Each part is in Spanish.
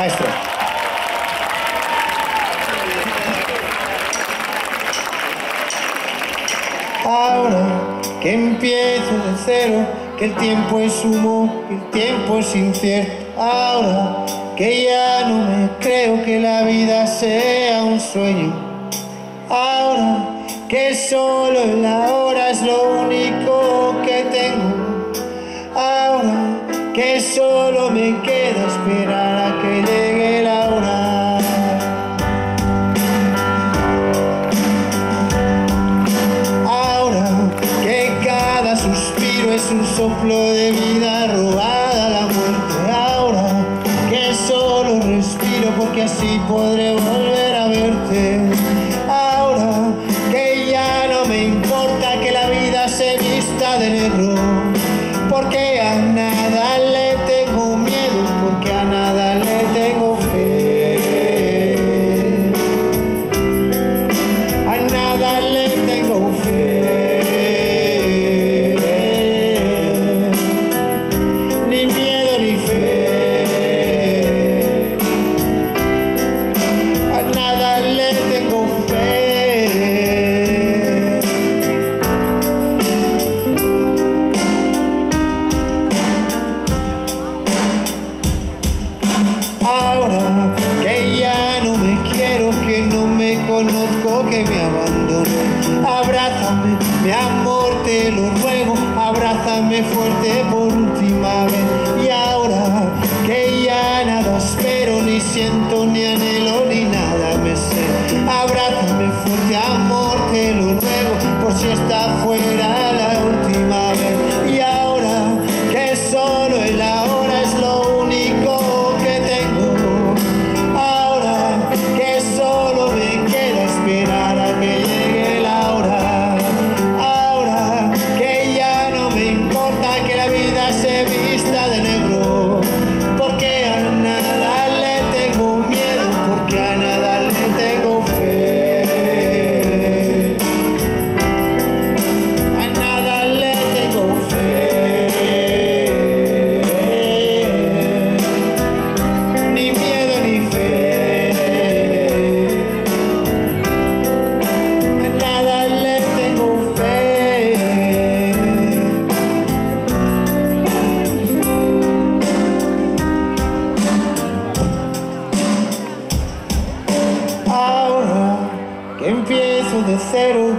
Maestro. Ahora que empiezo de cero, que el tiempo es humo, el tiempo es incierto. Ahora que ya no me creo que la vida sea un sueño. Ahora que solo la hora es lo único que tengo. Ahora que solo me queda esperar soplo de vida robada la muerte. Ahora que solo respiro porque así podré volver a verte. Ahora que ya no me importa que la vida se vista de negro. Porque a nada le tengo miedo, porque a nada le tengo fe. A nada le me conozco, que me abandono. Abrázame, mi amor, te lo ruego, abrázame fuerte por última vez. Y ahora que ya nada espero, ni siento, ni anhelo, ni nada me sé. Abrázame fuerte, amor, te lo ruego, por si está vida se vista que empiezo de cero,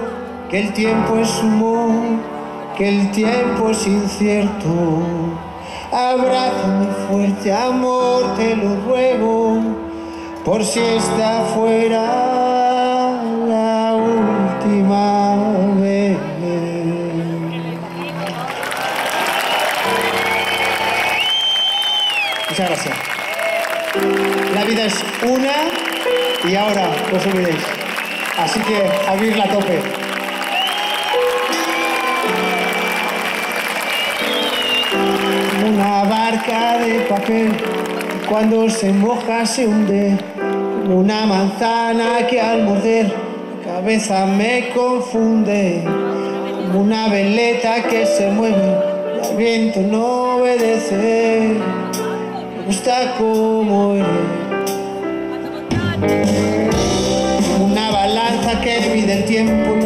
que el tiempo es humo, que el tiempo es incierto. Abrázame fuerte, amor, te lo ruego, por si está fuera la última vez. Muchas gracias. La vida es una y ahora os olvidéis. Así que a vivirla a tope. Una barca de papel cuando se moja se hunde. Una manzana que al morder la cabeza me confunde. Como una veleta que se mueve al viento no obedece. Me gusta como eres. Tiempo